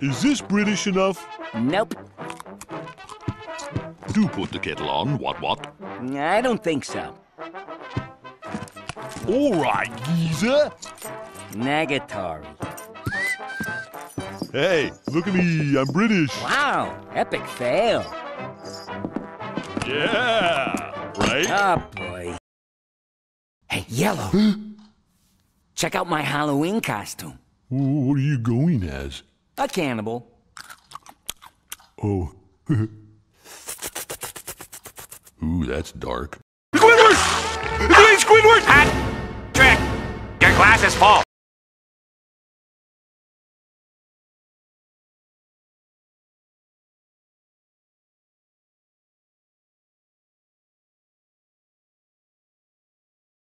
Is this British enough? Nope. Do put the kettle on, what what? I don't think so. All right, geezer. Negatory. Hey, look at me, I'm British. Wow, epic fail. Yeah, right? Oh, boy. Hey, Yellow. Check out my Halloween costume. What are you going as? A cannibal. Oh. Ooh, that's dark. Squidward! It's me, Squidward! Hot trick! Your glass is full.